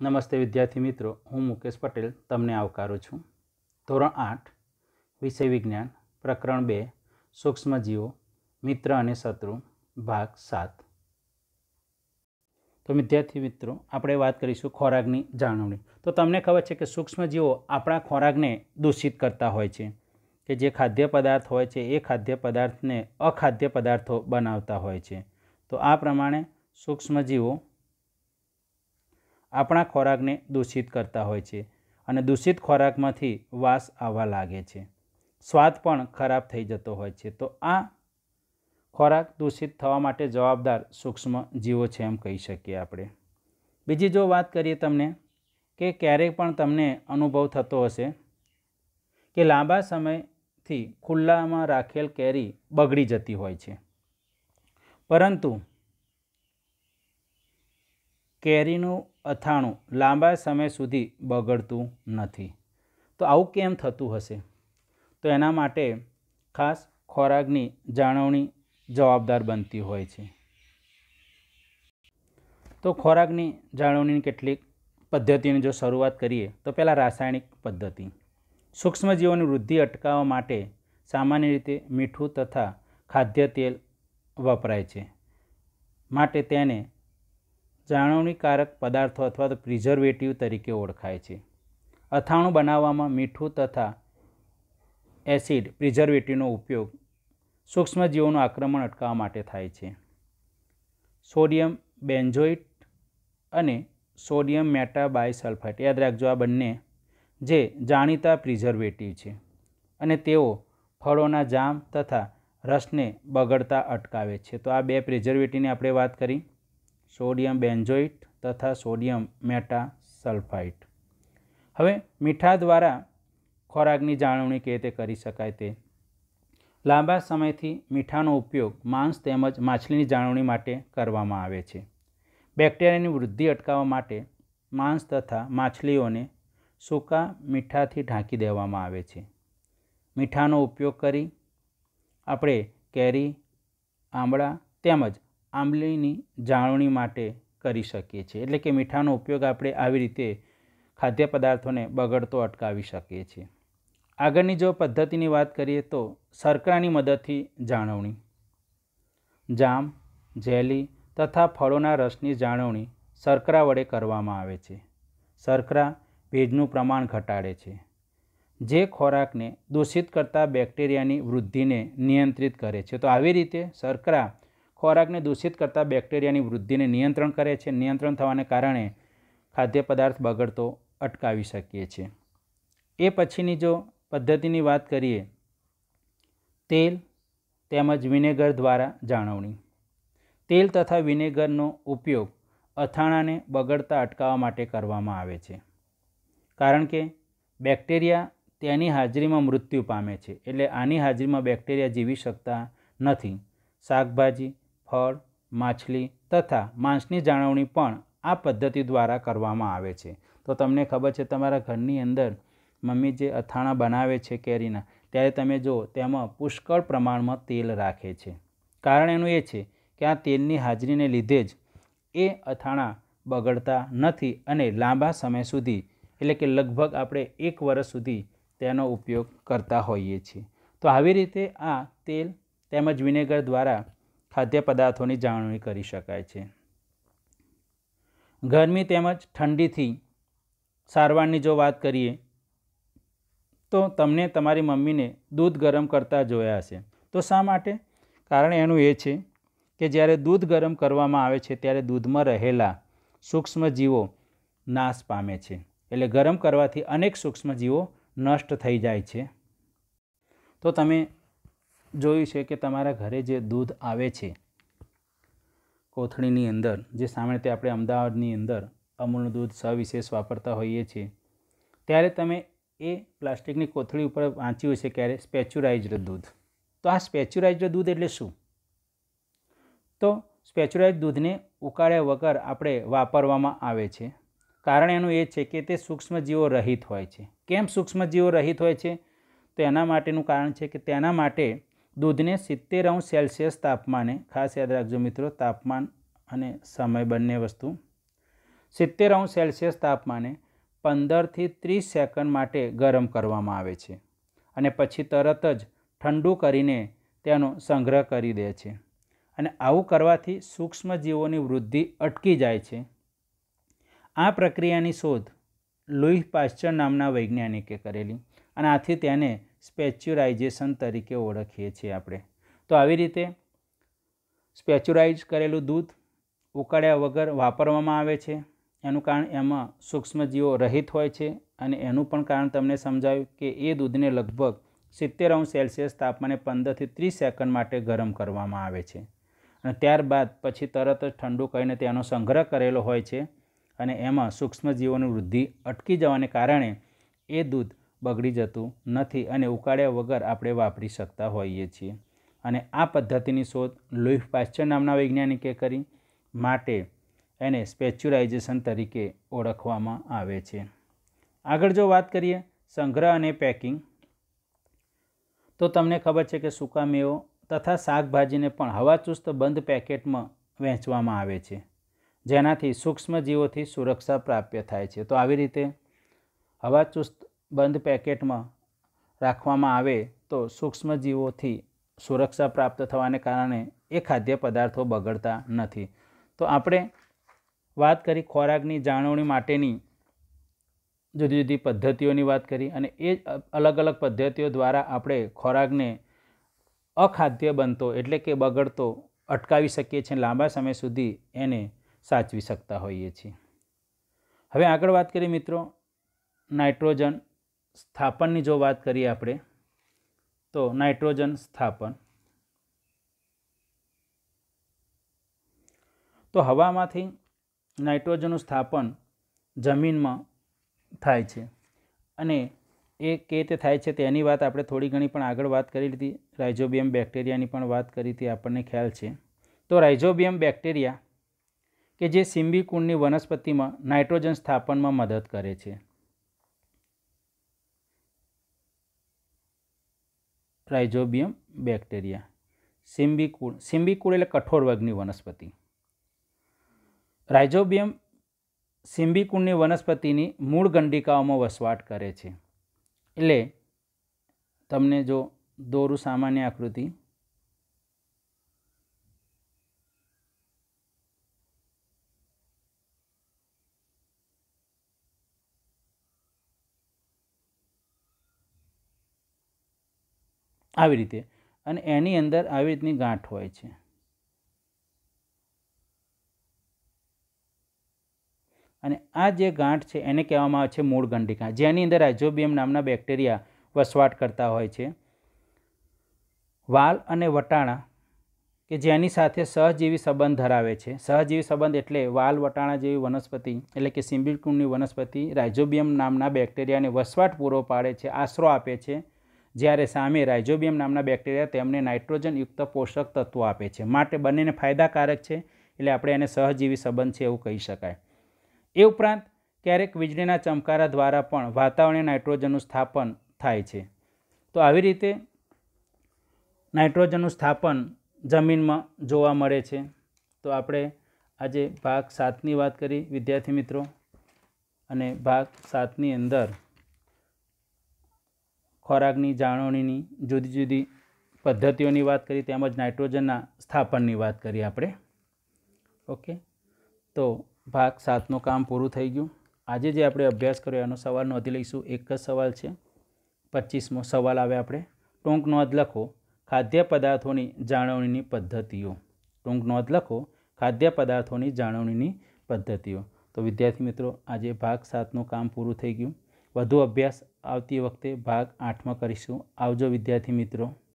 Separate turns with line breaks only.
નમસ્તે વિદ્યાર્થી મિત્રો, હું મુકેશ પટેલ તમને આવકારું છું. ધોરણ આઠ, વિષય વિજ્ઞાન, પ્રકરણ બે સૂક્ષ્મજીવો મિત્ર અને શત્રુ, ભાગ સાત. તો વિદ્યાર્થી મિત્રો, આપણે વાત કરીશું ખોરાકની જાળવણી. તો તમને ખબર છે કે સૂક્ષ્મજીવો આપણા ખોરાકને દૂષિત કરતા હોય છે, કે જે ખાદ્ય પદાર્થ હોય છે, એ ખાદ્ય પદાર્થને અખાદ્ય પદાર્થો બનાવતા હોય છે. તો આ પ્રમાણે સૂક્ષ્મજીવો આપણા ખોરાકને દૂષિત કરતા હોય છે અને દૂષિત ખોરાકમાંથી વાસ આવવા લાગે છે. સ્વાદ પણ ખરાબ થઈ જતો હોય છે. તો આ ખોરાક દૂષિત થવા માટે જવાબદાર સૂક્ષ્મ જીવો છે એમ કહી શકીએ આપણે. બીજી જો વાત કરીએ તમને કે ક્યારેક પણ તમને અનુભવ થતો હશે કે લાંબા સમયથી ખુલ્લામાં રાખેલ કેરી બગડી જતી હોય છે. પરંતુ કેરીનું અથાણું લાંબા સમય સુધી બગડતું નથી. તો આવું કેમ થતું હશે? તો એના માટે ખાસ ખોરાકની જાળવણી જવાબદાર બનતી હોય છે. તો ખોરાકની જાળવણીની કેટલીક પદ્ધતિની જો શરૂઆત કરીએ, તો પહેલાં રાસાયણિક પદ્ધતિ. સૂક્ષ્મજીવોની વૃદ્ધિ અટકાવવા માટે સામાન્ય રીતે મીઠું તથા ખાદ્ય તેલ વપરાય છે. માટે તેને જાળવણીકારક પદાર્થો અથવા તો પ્રિઝર્વેટિવ તરીકે ઓળખાય છે. અથાણું બનાવવામાં મીઠું તથા એસિડ પ્રિઝર્વેટિવનો ઉપયોગ સૂક્ષ્મજીવોનું આક્રમણ અટકાવવા માટે થાય છે. સોડિયમ બેન્ઝોઇટ અને સોડિયમ મેટાબાયસલ્ફાઇટ યાદ રાખજો આ બંને જે જાણીતા પ્રિઝર્વેટિવ છે અને તેઓ ફળોના જામ તથા રસને બગડતા અટકાવે છે. તો આ બે પ્રિઝર્વેટિવની આપણે વાત કરી. સોડિયમ બેન્ઝોઇટ તથા સોડિયમ મેટાસલ્ફાઇટ. હવે મીઠા દ્વારા ખોરાકની જાળવણી કેવી રીતે કરી શકાય તે. લાંબા સમયથી મીઠાનો ઉપયોગ માંસ તેમજ માછલીની જાળવણી માટે કરવામાં આવે છે. બેક્ટેરિયાની વૃદ્ધિ અટકાવવા માટે માંસ તથા માછલીઓને સૂકા મીઠાથી ઢાંકી દેવામાં આવે છે. મીઠાનો ઉપયોગ કરી આપણે કેરી આંબળા તેમજ આંબલીની જાળવણી માટે કરી શકીએ છીએ. એટલે કે મીઠાનો ઉપયોગ આપણે આવી રીતે ખાદ્ય પદાર્થોને બગડતો અટકાવી શકીએ છીએ. આગળની જો પદ્ધતિની વાત કરીએ તો શર્કરાની મદદથી જાળવણી, જામ, જેલી તથા ફળોના રસની જાળવણી શર્કરા વડે કરવામાં આવે છે. શર્કરા ભેજનું પ્રમાણ ઘટાડે છે. જે ખોરાકને દૂષિત કરતા બેક્ટેરિયાની વૃદ્ધિને નિયંત્રિત કરે છે. તો આવી રીતે શર્કરા ખોરાકને દૂષિત કરતા બેક્ટેરિયાની વૃદ્ધિને નિયંત્રણ કરે છે. નિયંત્રણ થવાને કારણે ખાદ્ય પદાર્થ બગડતો અટકાવી શકીએ છીએ. એ પછીની જો પદ્ધતિની વાત કરીએ, તેલ તેમજ વિનેગર દ્વારા જાળવણી. તેલ તથા વિનેગરનો ઉપયોગ અથાણાને બગડતા અટકાવવા માટે કરવામાં આવે છે. કારણ કે બેક્ટેરિયા તેની હાજરીમાં મૃત્યુ પામે છે. એટલે આની હાજરીમાં બેક્ટેરિયા જીવી શકતા નથી. શાકભાજી ફળ, માછલી તથા માંસની જાળવણી પણ આ પદ્ધતિ દ્વારા કરવામાં આવે છે. તો તમને ખબર છે, તમારા ઘરની અંદર મમ્મી જે અથાણા બનાવે છે કેરીના, ત્યારે તમે જુઓ, તેમાં પુષ્કળ પ્રમાણમાં તેલ રાખે છે. કારણ એનું એ છે કે આ તેલની હાજરીને લીધે જ એ અથાણા બગડતા નથી અને લાંબા સમય સુધી, એટલે કે લગભગ આપણે એક વર્ષ સુધી તેનો ઉપયોગ કરતા હોઈએ છીએ. તો આવી રીતે આ તેલ તેમજ વિનેગર દ્વારા ખાદ્ય પદાર્થોની જાળવણી કરી શકાય છે. ગરમી તેમજ ઠંડીથી સારવારની જો વાત કરીએ, તો તમને તમારી મમ્મીને દૂધ ગરમ કરતા જોયા હશે. તો શા માટે? કારણ એનું એ છે કે જ્યારે દૂધ ગરમ કરવામાં આવે છે, ત્યારે દૂધમાં રહેલા સૂક્ષ્મજીવો નાશ પામે છે. એટલે ગરમ કરવાથી અનેક સૂક્ષ્મજીવો નષ્ટ થઈ જાય છે. તો તમે જોયું છે કે તમારા ઘરે જે દૂધ આવે છે, કોથળીની અંદર, જે સામાન્ય રીતે આપણે અમદાવાદની અંદર અમૂલનું દૂધ સવિશેષ વાપરતા હોઈએ છીએ, ત્યારે તમે એ પ્લાસ્ટિકની કોથળી ઉપર વાંચ્યું છે ક્યારે સ્પેચ્યુરાઇઝડ દૂધ. તો આ સ્પેચ્યુરાઇઝડ દૂધ એટલે શું? તો સ્પેચ્યુરાઇઝ દૂધને ઉકાળ્યા વગર આપણે વાપરવામાં આવે છે. કારણ એનું એ છે કે તે સૂક્ષ્મજીવો રહિત હોય છે. કેમ સૂક્ષ્મજીવો રહિત હોય છે? તો એના માટેનું કારણ છે કે તેના માટે દૂધને સિત્તેર અંશ સેલ્સિયસ તાપમાને, ખાસ યાદ રાખજો મિત્રો, તાપમાન અને સમય બંને વસ્તુ. સિત્તેર અંશ સેલ્સિયસ તાપમાને પંદરથી ત્રીસ સેકન્ડ માટે ગરમ કરવામાં આવે છે અને પછી તરત જ ઠંડુ કરીને તેનો સંગ્રહ કરી દે છે અને આવું કરવાથી સૂક્ષ્મજીવોની વૃદ્ધિ અટકી જાય છે. આ પ્રક્રિયાની શોધ લુઈ પાશ્ચર નામના વૈજ્ઞાનિકે કરેલી અને આથી તેને સ્પેચ્યુરાઇઝેશન તરીકે ઓળખીએ છીએ આપણે. તો આવી રીતે સ્પેચ્યુરાઇઝ કરેલું દૂધ ઉકાળ્યા વગર વાપરવામાં આવે છે. એનું કારણ એમાં સૂક્ષ્મજીવો રહિત હોય છે અને એનું પણ કારણ તમને સમજાયું કે એ દૂધને લગભગ સિત્તેર અંશ સેલ્સિયસ તાપમાને પંદરથી ત્રીસ સેકન્ડ માટે ગરમ કરવામાં આવે છે. અને ત્યારબાદ પછી તરત જ ઠંડુ કરીને તેનો સંગ્રહ કરેલો હોય છે અને એમાં સૂક્ષ્મજીવોની વૃદ્ધિ અટકી જવાને કારણે એ દૂધ બગડી જતું નથી અને ઉકાળ્યા વગર આપણે વાપરી શકતા હોઈએ છીએ. અને આ પદ્ધતિની શોધ લુઈફ પાશ્ચર નામના વૈજ્ઞાનિકે કરી માટે એને સ્પેચ્યુરાઇઝેશન તરીકે ઓળખવામાં આવે છે. આગળ જો વાત કરીએ સંગ્રહ અને પેકિંગ, તો તમને ખબર છે કે સૂકા મેવો તથા શાકભાજીને પણ હવાચુસ્ત બંધ પેકેટમાં વહેંચવામાં આવે છે, જેનાથી સૂક્ષ્મજીવોથી સુરક્ષા પ્રાપ્ય થાય છે. તો આવી રીતે હવાચુસ્ત બંધ પેકેટમાં રાખવામાં આવે તો સૂક્ષ્મજીવોથી સુરક્ષા પ્રાપ્ત થવાને કારણે એ ખાદ્ય પદાર્થો બગડતા નથી. તો આપણે વાત કરી ખોરાકની જાળવણી માટેની જુદી જુદી પદ્ધતિઓની વાત કરી અને એ અલગ અલગ પદ્ધતિઓ દ્વારા આપણે ખોરાકને અખાદ્ય બનતો એટલે કે બગડતો અટકાવી શકીએ છીએ, લાંબા સમય સુધી એને સાચવી શકતા હોઈએ છીએ. હવે આગળ વાત કરીએ મિત્રો, નાઇટ્રોજન સ્થાપનની જો વાત કરીએ આપણે, તો નાઇટ્રોજન સ્થાપન. તો હવામાંથી નાઇટ્રોજનનું સ્થાપન જમીનમાં થાય છે. અને એ કે રીતે થાય છે તેની વાત આપણે થોડી ઘણી પણ આગળ વાત કરી લીધી. રાઇઝોબિયમ બેક્ટેરિયાની પણ વાત કરી હતી આપણને ખ્યાલ છે. તો રાઇઝોબિયમ બેક્ટેરિયા કે જે સિમ્બીકુળની વનસ્પતિમાં નાઇટ્રોજન સ્થાપનમાં મદદ કરે છે. રાઇઝોબિયમ બેક્ટેરિયા સિમ્બીકુળ સિમ્બીકુળ એટલે કઠોર વર્ગની વનસ્પતિ. રાઇઝોબિયમ સિમ્બીકુળની વનસ્પતિની મૂળ ગંડિકાઓમાં વસવાટ કરે છે. એટલે તમને જો દોરું સામાન્ય આકૃતિ આવી રીતે. અને એની અંદર આવી રીતની ગાંઠ હોય છે. અને આ જે ગાંઠ છે, એને કહેવામાં આવે છે મૂળ ગંડિકા જેની અંદર આઇઝોબિયમ નામના બેક્ટેરિયા વસવાટ કરતા હોય છે. વાલ અને વટાણા, કે જેની સાથે સહજીવી સંબંધ ધરાવે છે. સહજીવી સંબંધ એટલે વાલ, વટાણા જેવી વનસ્પતિ, એટલે કે સિમ્બિલકુંડની વનસ્પતિ રાઇઝોબિયમ નામના બેક્ટેરિયાને વસવાટ પૂરો પાડે છે, આશરો આપે છે જ્યારે સામે રાઇઝોબિયમ નામના બેક્ટેરિયા તેમને નાઇટ્રોજનયુક્ત પોષક તત્વો આપે છે. માટે બંનેને ફાયદાકારક છે એટલે આપણે એને સહજીવી સંબંધ છે એવું કહી શકાય. એ ઉપરાંત, ક્યારેક વીજળીના ચમકારા દ્વારા પણ વાતાવરણીય નાઇટ્રોજનનું સ્થાપન થાય છે. તો આવી રીતે નાઇટ્રોજનનું સ્થાપન જમીનમાં જોવા મળે છે. તો આપણે આજે ભાગ સાતની વાત કરી, વિદ્યાર્થી મિત્રો. અને ભાગ સાતની અંદર ખોરાકની જાળવણીની, જુદી જુદી પદ્ધતિઓની વાત કરી, તેમજ નાઇટ્રોજનના સ્થાપનની વાત કરી આપણે. ઓકે? તો ભાગ સાતનું કામ પૂરું થઈ ગયું. આજે જે આપણે અભ્યાસ કર્યો, એનો સવાલ નોંધી લઈશું. એક જ સવાલ છે. પચીસમો સવાલ આવે આપણે. ટૂંક નોંધ લખો, ખાદ્ય પદાર્થોની જાળવણીની પદ્ધતિઓ. ટૂંક નોંધ લખો, ખાદ્ય પદાર્થોની જાળવણીની પદ્ધતિઓ. તો વિદ્યાર્થી મિત્રો, આજે ભાગ સાતનું કામ પૂરું થઈ ગયું. વધુ અભ્યાસ આવતી વખતે ભાગ આઠમાં કરીશું. આવજો વિદ્યાર્થી મિત્રો.